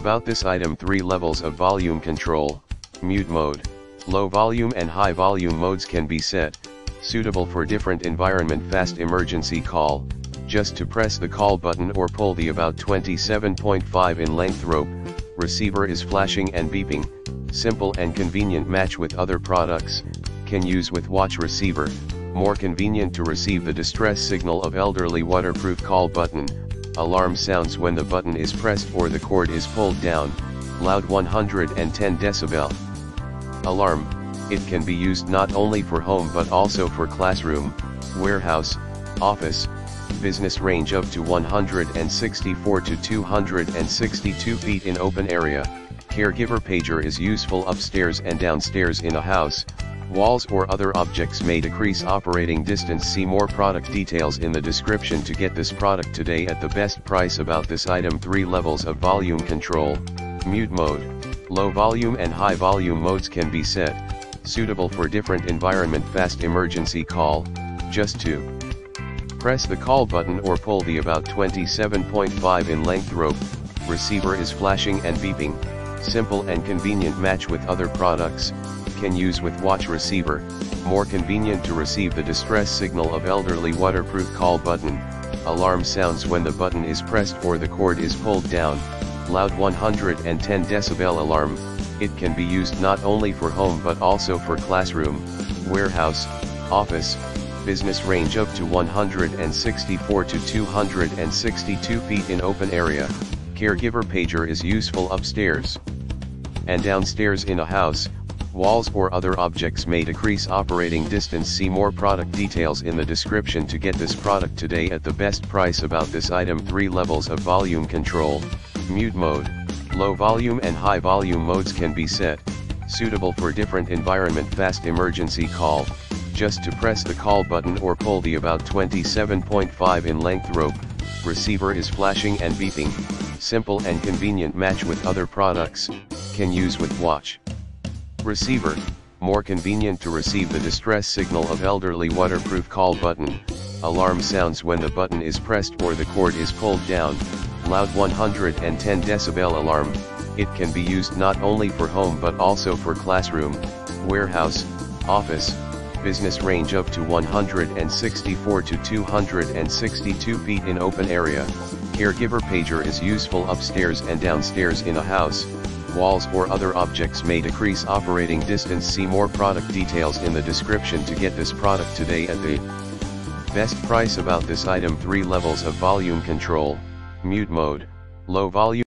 About this item 3 levels of volume control, mute mode, low volume and high volume modes can be set, suitable for different environment fast emergency call, just to press the call button or pull the about 27.5 in length rope, receiver is flashing and beeping, simple and convenient match with other products, can use with watch receiver, more convenient to receive the distress signal of elderly waterproof call button, alarm sounds when the button is pressed or the cord is pulled down, loud 110 decibel. Alarm, it can be used not only for home but also for classroom, warehouse, office, business range up to 164 to 262 feet in open area, caregiver pager is useful upstairs and downstairs in a house, walls or other objects may decrease operating distance. See more product details in the description to get this product today at the best price about this item. 3 levels of volume control, mute mode, low volume and high volume modes can be set, suitable for different environment. Fast emergency call, just to press the call button or pull the about 27.5 in length rope, receiver is flashing and beeping, simple and convenient match with other products, can use with watch receiver, more convenient to receive the distress signal of elderly waterproof call button, alarm sounds when the button is pressed or the cord is pulled down, loud 110 decibel alarm, it can be used not only for home but also for classroom, warehouse, office, business range up to 164 to 262 feet in open area, caregiver pager is useful upstairs and downstairs in a house, walls or other objects may decrease operating distance. See more product details in the description to get this product today at the best price about this item. 3 levels of volume control, mute mode, low volume and high volume modes can be set, suitable for different environment. Fast emergency call, just to press the call button or pull the about 27.5 in length rope, receiver is flashing and beeping, simple and convenient match with other products, can use with watch. Receiver, more convenient to receive the distress signal of elderly waterproof call button, alarm sounds when the button is pressed or the cord is pulled down, loud 110 decibel alarm, it can be used not only for home but also for classroom, warehouse, office, business range up to 164 to 262 feet in open area, caregiver pager is useful upstairs and downstairs in a house, walls or other objects may decrease operating distance. See more product details in the description to get this product today at the best price about this item. 3 levels of volume control, mute mode, low volume